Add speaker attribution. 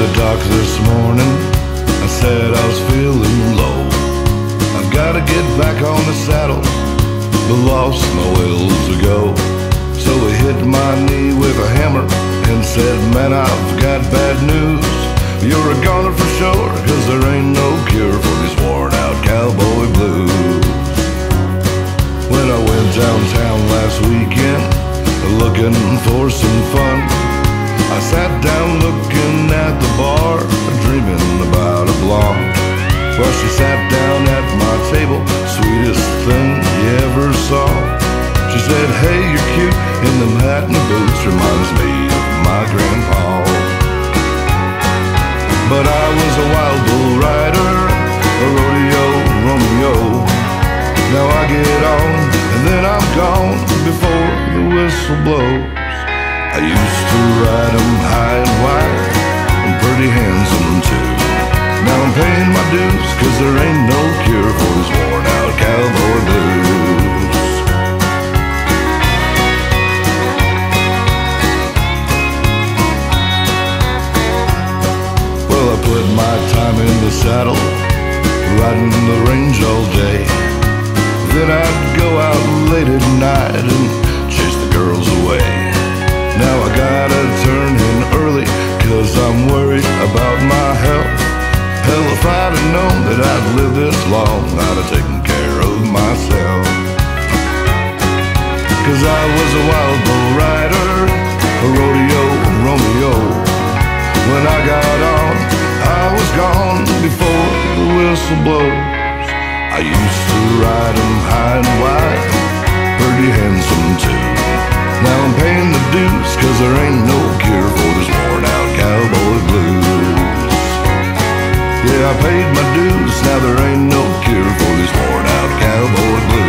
Speaker 1: o'clock this morning, I said I was feeling low. I've gotta get back on the saddle, but lost my will to go. So I hit my knee with a hammer and said, Man, I've got bad news. You're a goner for sure, cause there ain't no cure for these worn out cowboy blues. When I went downtown last weekend, looking for some fun, I sat down Well, she sat down at my table, sweetest thing you ever saw. She said, Hey, you're cute in them hat and boots, reminds me of my grandpa. But I was a wild bull rider, a rodeo Romeo. Now I get on, and then I'm gone before the whistle blows. I used to ride 'em high and wide, and pretty handsome too. Dues, cause there ain't no cure for this worn out cowboy blues. Well, I put my time in the saddle, riding the range all day. Then I'd go out late at night and chase the girls away. Now I gotta turn in early, cause I'm worried about my health. Hell, if I'd have known that I'd live this long, I'd have taken care of myself. Cause I was a wild bull rider, a rodeo Romeo. When I got on, I was gone before the whistle blows. I used to ride 'em high and wide, pretty handsome too. Now I'm paying the dues, cause there ain't no I paid my dues. Now there ain't no cure for this worn out cowboy blues.